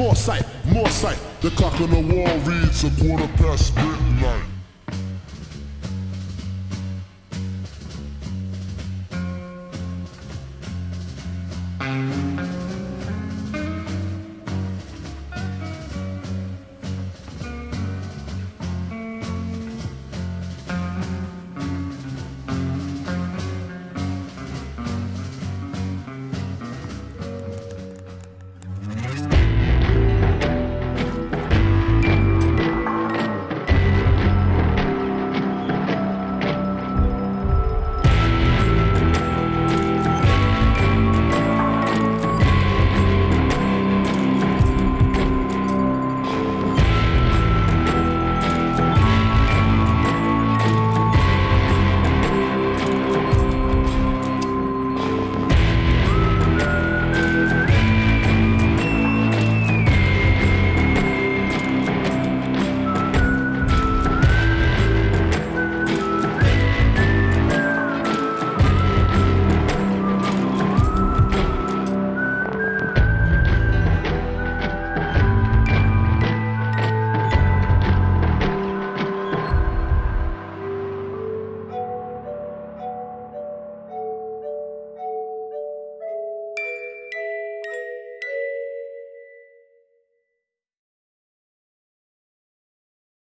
Foresight, more sight. The clock on the wall reads a quarter past midnight. Thank